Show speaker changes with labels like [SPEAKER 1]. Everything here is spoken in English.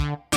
[SPEAKER 1] you